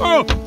Oh!